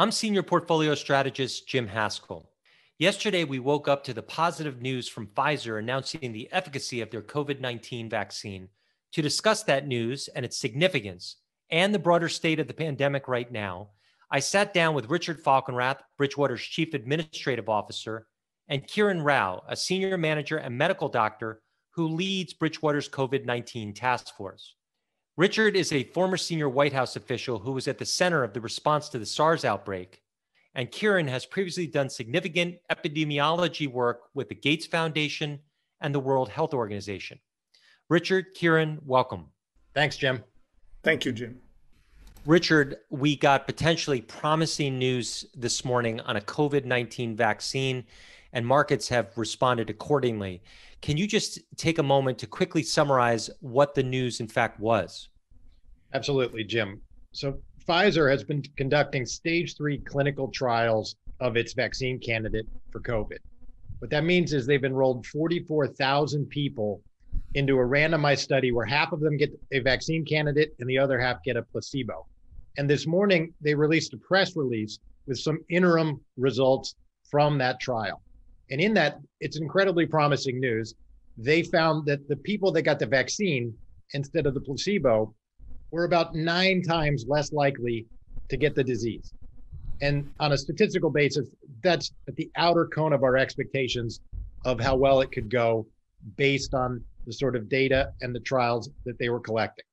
I'm Senior Portfolio Strategist Jim Haskel. Yesterday, we woke up to the positive news from Pfizer announcing the efficacy of their COVID 19 vaccine. To discuss that news and its significance and the broader state of the pandemic right now, I sat down with Richard Falkenrath, Bridgewater's Chief Administrative Officer, and Kiran Rao, a Senior Manager and Medical Doctor who leads Bridgewater's COVID 19 task force. Richard is a former senior White House official who was at the center of the response to the SARS outbreak. And Kiran has previously done significant epidemiology work with the Gates Foundation and the World Health Organization. Richard, Kiran, welcome. Thanks, Jim. Thank you, Jim. Richard, we got potentially promising news this morning on a COVID 19 vaccine, and markets have responded accordingly. Can you just take a moment to quickly summarize what the news, in fact, was? Absolutely, Jim. So, Pfizer has been conducting stage three clinical trials of its vaccine candidate for COVID. What that means is they've enrolled 44,000 people into a randomized study where half of them get a vaccine candidate and the other half get a placebo. And this morning, they released a press release with some interim results from that trial. And in that, it's incredibly promising news. They found that the people that got the vaccine instead of the placebo were about nine times less likely to get the disease. And on a statistical basis, that's at the outer cone of our expectations of how well it could go based on the sort of data and the trials that they were collecting.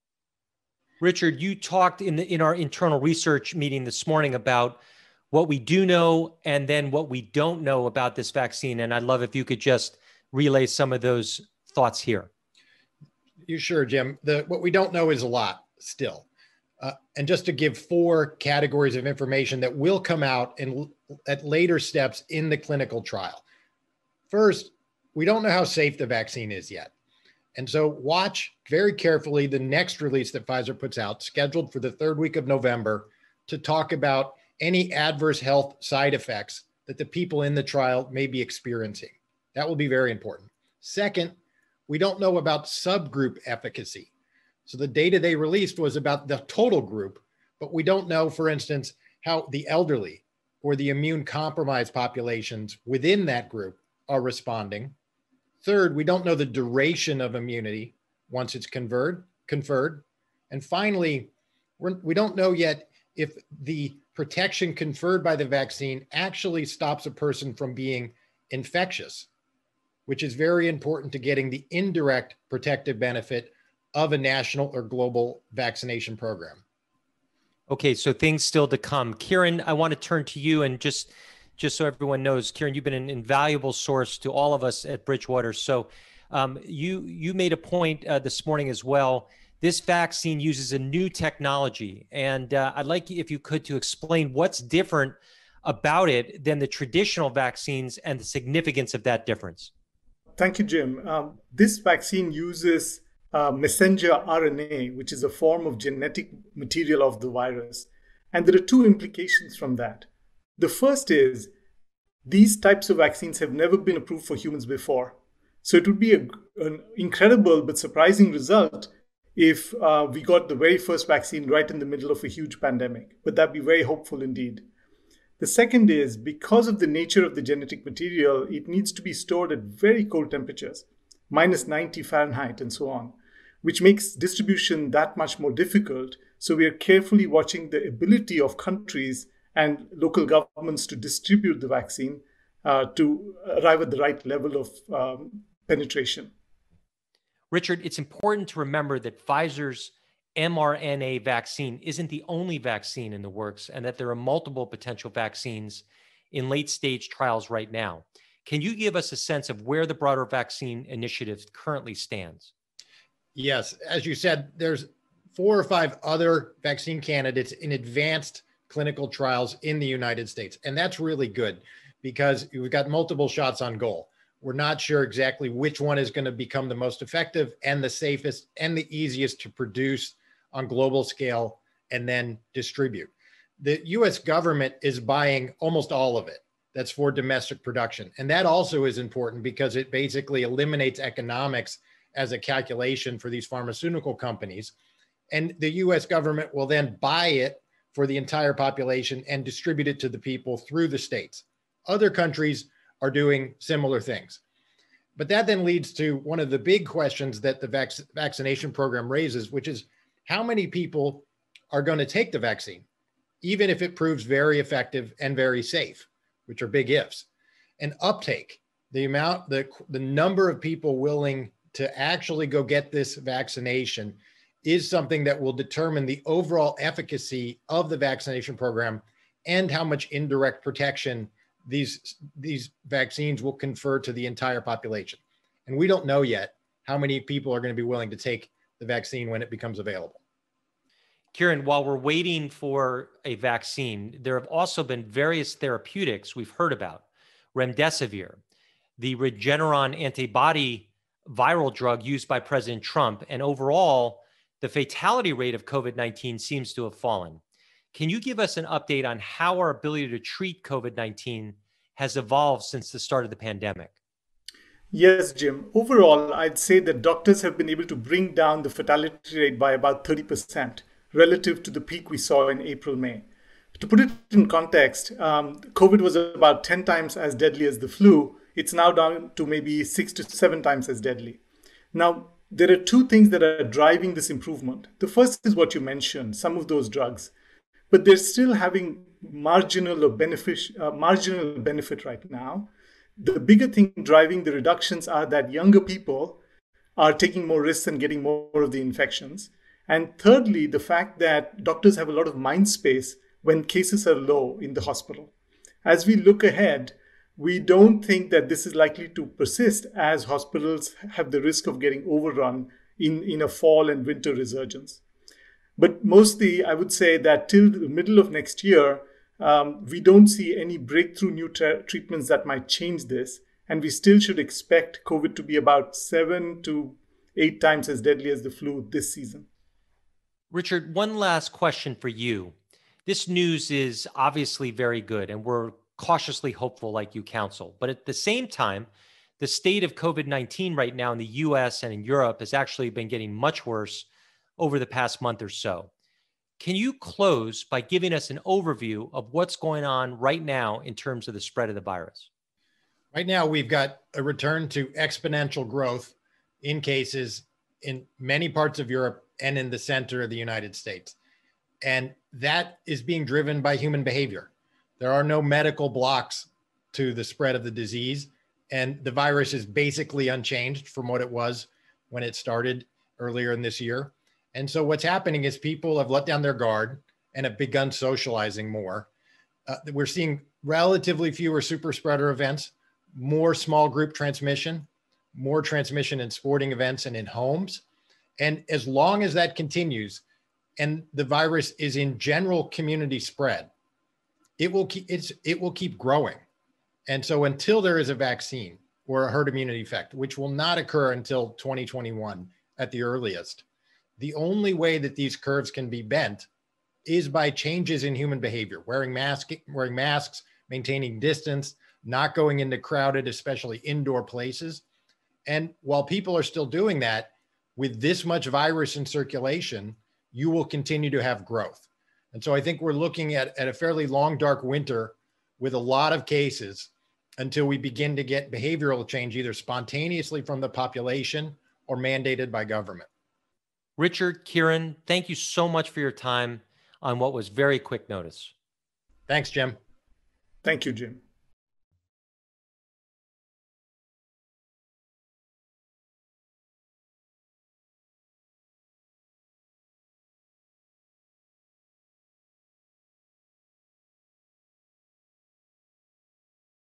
Richard, you talked in the in our internal research meeting this morning about what we do know and then what we don't know about this vaccine. And I'd love if you could just relay some of those thoughts here. You sure, Jim? The what we don't know is a lot still. Uh, and just to give four categories of information that will come out in at later steps in the clinical trial. First, we don't know how safe the vaccine is yet. And so watch very carefully the next release that Pfizer puts out, scheduled for the third week of November, to talk about any adverse health side effects that the people in the trial may be experiencing. That will be very important. Second, we don't know about subgroup efficacy. So the data they released was about the total group, but we don't know, for instance, how the elderly or the immune compromised populations within that group are responding. Third, we don't know the duration of immunity once it's conferred. conferred. And finally, we're, we don't know yet if the protection conferred by the vaccine actually stops a person from being infectious, which is very important to getting the indirect protective benefit of a national or global vaccination program. Okay, so things still to come. Kiran, I want to turn to you and just just so everyone knows, Kiran, you've been an invaluable source to all of us at Bridgewater. So um, you you made a point uh, this morning as well. This vaccine uses a new technology, and uh, I'd like if you could to explain what's different about it than the traditional vaccines and the significance of that difference. Thank you, Jim. Um, this vaccine uses uh, messenger RNA, which is a form of genetic material of the virus. And there are two implications from that. The first is these types of vaccines have never been approved for humans before. So it would be a, an incredible but surprising result if uh, we got the very first vaccine right in the middle of a huge pandemic. But that'd be very hopeful indeed. The second is because of the nature of the genetic material, it needs to be stored at very cold temperatures, minus 90 Fahrenheit and so on, which makes distribution that much more difficult. So we are carefully watching the ability of countries and local governments to distribute the vaccine uh, to arrive at the right level of um, penetration. Richard, it's important to remember that Pfizer's mRNA vaccine isn't the only vaccine in the works and that there are multiple potential vaccines in late stage trials right now. Can you give us a sense of where the broader vaccine initiative currently stands? Yes, as you said, there's four or five other vaccine candidates in advanced clinical trials in the United States. And that's really good because we've got multiple shots on goal. We're not sure exactly which one is going to become the most effective and the safest and the easiest to produce on global scale and then distribute. The US government is buying almost all of it. That's for domestic production. And that also is important because it basically eliminates economics as a calculation for these pharmaceutical companies. And the US government will then buy it for the entire population and distribute it to the people through the states. Other countries are doing similar things. But that then leads to one of the big questions that the vac- vaccination program raises, which is how many people are going to take the vaccine, even if it proves very effective and very safe, which are big ifs. And uptake, the amount, the, the number of people willing to actually go get this vaccination is something that will determine the overall efficacy of the vaccination program and how much indirect protection these these vaccines will confer to the entire population. And we don't know yet how many people are going to be willing to take the vaccine when it becomes available. Kiran, while we're waiting for a vaccine, there have also been various therapeutics we've heard about. Remdesivir, the Regeneron antibody viral drug used by President Trump, and overall, the fatality rate of COVID 19 seems to have fallen. Can you give us an update on how our ability to treat COVID 19 has evolved since the start of the pandemic? Yes, Jim. Overall, I'd say that doctors have been able to bring down the fatality rate by about 30% relative to the peak we saw in April, May. To put it in context, um, COVID was about 10 times as deadly as the flu. It's now down to maybe six to seven times as deadly. Now, there are two things that are driving this improvement. The first is what you mentioned, some of those drugs, but they're still having marginal or benefit, uh, marginal benefit right now. The bigger thing driving the reductions are that younger people are taking more risks and getting more of the infections. And thirdly, the fact that doctors have a lot of mind space when cases are low in the hospital. As we look ahead, we don't think that this is likely to persist as hospitals have the risk of getting overrun in, in a fall and winter resurgence. But mostly, I would say that till the middle of next year, um, we don't see any breakthrough new tra- treatments that might change this. And we still should expect COVID to be about seven to eight times as deadly as the flu this season. Richard, one last question for you. This news is obviously very good, and we're cautiously hopeful, like you counsel. But at the same time, the state of COVID 19 right now in the US and in Europe has actually been getting much worse over the past month or so. Can you close by giving us an overview of what's going on right now in terms of the spread of the virus? Right now, we've got a return to exponential growth in cases in many parts of Europe and in the center of the United States. And that is being driven by human behavior. There are no medical blocks to the spread of the disease. And the virus is basically unchanged from what it was when it started earlier in this year. And so what's happening is people have let down their guard and have begun socializing more. Uh, we're seeing relatively fewer super spreader events, more small group transmission, more transmission in sporting events and in homes. And as long as that continues and the virus is in general community spread, it will keep it's it will keep growing. And so until there is a vaccine or a herd immunity effect, which will not occur until 2021 at the earliest, the only way that these curves can be bent is by changes in human behavior, wearing mask, wearing masks, maintaining distance, not going into crowded, especially indoor places. And while people are still doing that, with this much virus in circulation, you will continue to have growth. And so I think we're looking at, at a fairly long, dark winter with a lot of cases until we begin to get behavioral change either spontaneously from the population or mandated by government. Richard, Kiran, thank you so much for your time on what was very quick notice. Thanks, Jim. Thank you, Jim.